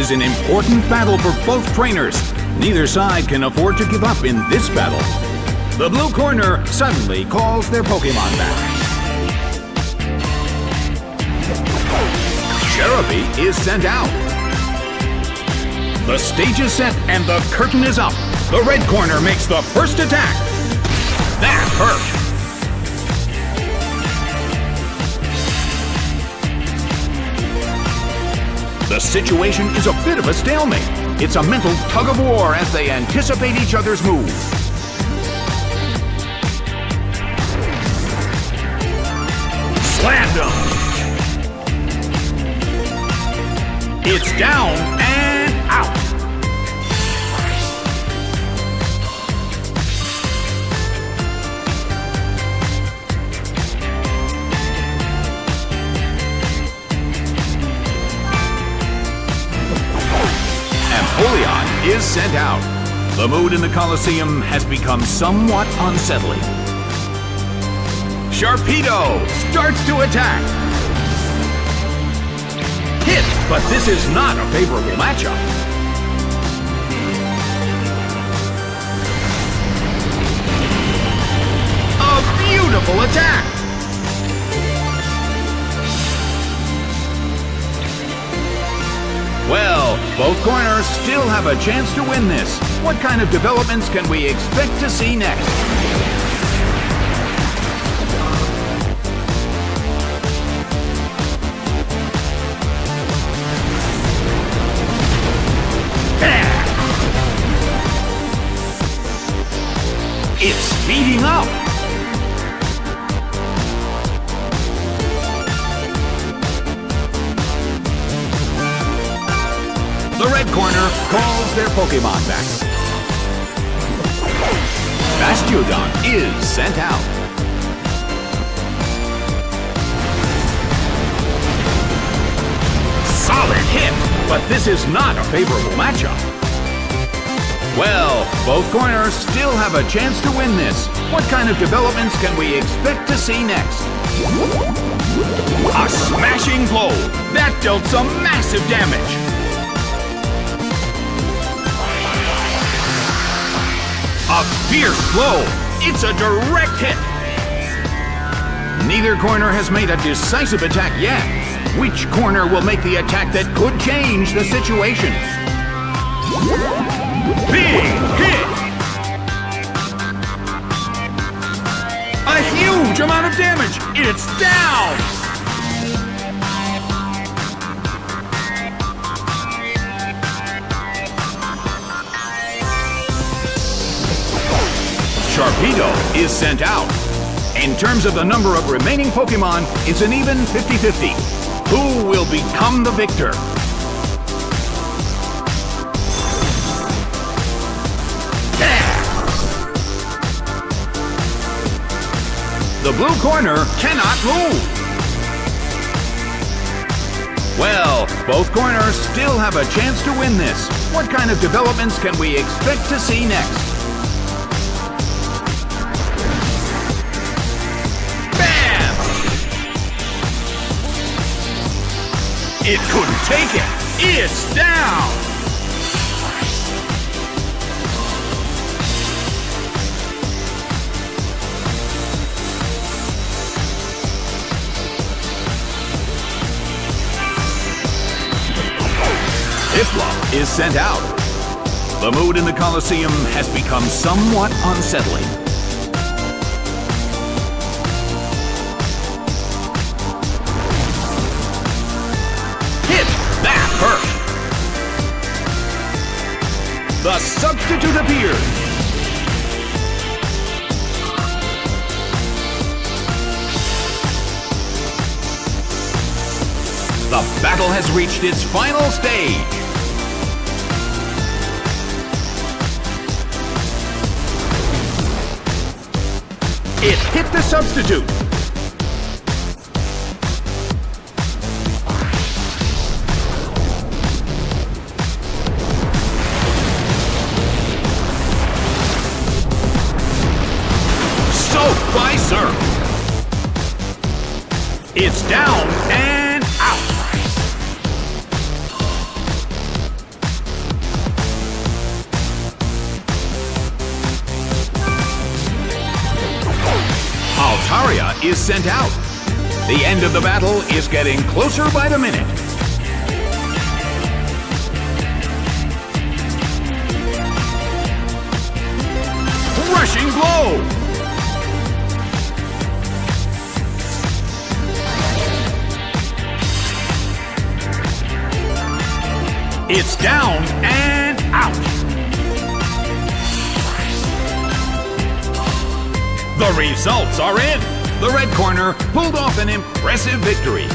Is an important battle for both trainers. Neither side can afford to give up in this battle. The blue corner suddenly calls their Pokemon back. Cherubi is sent out. The stage is set and the curtain is up. The red corner makes the first attack. That hurt. The situation is a bit of a stalemate. It's a mental tug of war as they anticipate each other's moves. Slam him! It's down is sent out. The mood in the Colosseum has become somewhat unsettling. Sharpedo starts to attack. Hit, but this is not a favorable matchup. A beautiful attack! Both corners still have a chance to win this. What kind of developments can we expect to see next? It's speeding up! Red corner calls their Pokemon back. Bastiodon is sent out. Solid hit, but this is not a favorable matchup. Well, both corners still have a chance to win this. What kind of developments can we expect to see next? A smashing blow! That dealt some massive damage! A fierce blow! It's a direct hit! Neither corner has made a decisive attack yet. Which corner will make the attack that could change the situation? Big hit! A huge amount of damage! It's down! Is sent out. In terms of the number of remaining Pokemon, it's an even 50-50. Who will become the victor? The blue corner cannot move. Well, both corners still have a chance to win this. What kind of developments can we expect to see next? It couldn't take it. It's down! Piplup is sent out. The mood in the Colosseum has become somewhat unsettling. The substitute appears. The battle has reached its final stage. It hit the substitute. It's down and out. Altaria is sent out. The end of the battle is getting closer by the minute. Crushing blow! It's down and out. The results are in. The red corner pulled off an impressive victory.